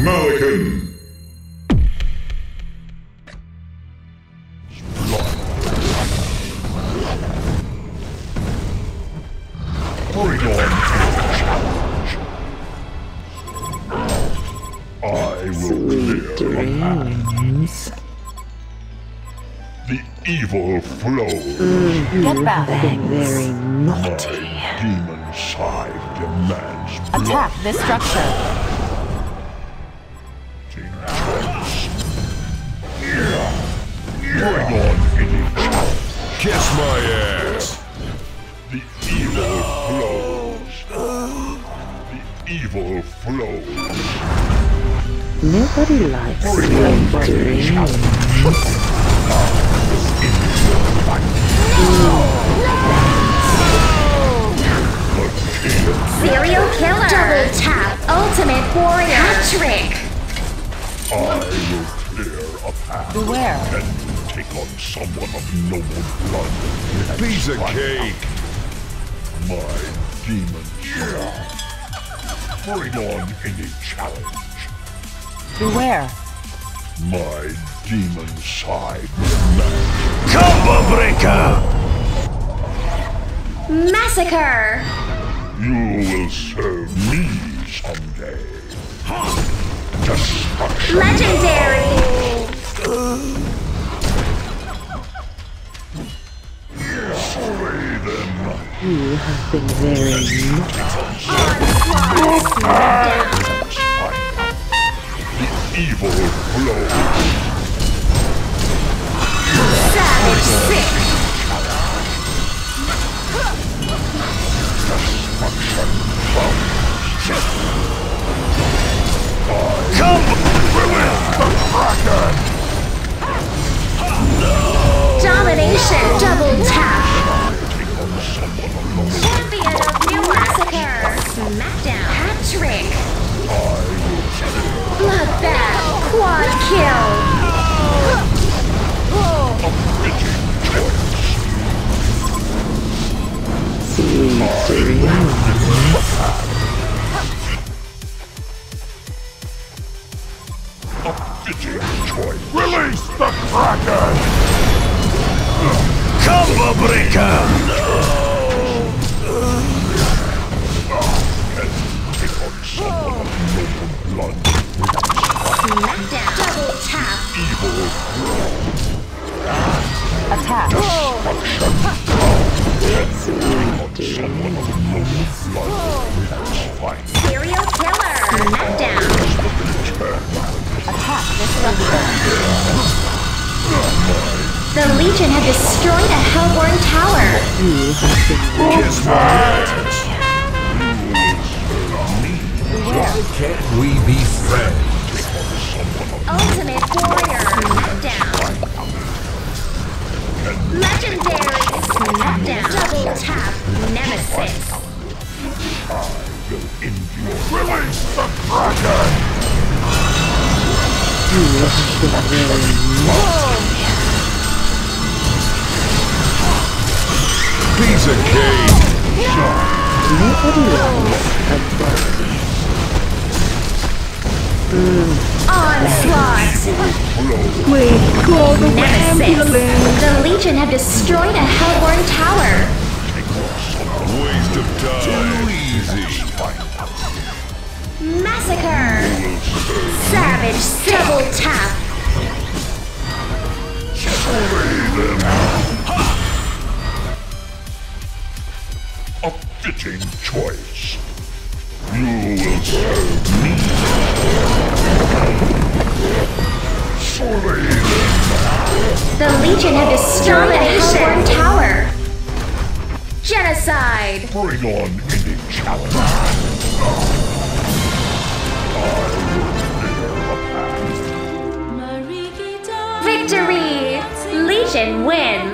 Maliken. Corridor I will clear the evil flow. Mm. Get back. Very naughty. My demon side demands blood. Attack this structure. Kiss my ass. The evil flows. The evil flows. Nobody likes Bring on sweet any dreams. Serial killer. Double tap. Ultimate warrior. Hat trick. I will clear a path Beware. And take on someone of noble blood. Piece of Fight cake. My demon child. Bring on any challenge. Beware. My demon side demands Combo breaker. Massacre. You will serve me someday. Destruction. Legendary. You have been very naughty. The evil flows. Savage Smackdown. Hat trick. Bloodbath. Quad kill. Release the Kraken! Combo breaker. Attack. someone of noble blood. Fight. Serial killer. Smackdown. Attack this. The Legion have destroyed a Hellborn tower. You have been Kiss my ass. Beware. Can't we be friends? Ultimate warrior. Piece of cake. Nobody likes a. Onslaught. Wait, call the. The Legion have destroyed a Hellborn tower. Waste of time. Too easy. Massacre. Savage. Double tap. A fitting choice. You will serve me. Slay them. The Legion have destroyed a Hellborn tower. Genocide. Bring on any challenge. Wins.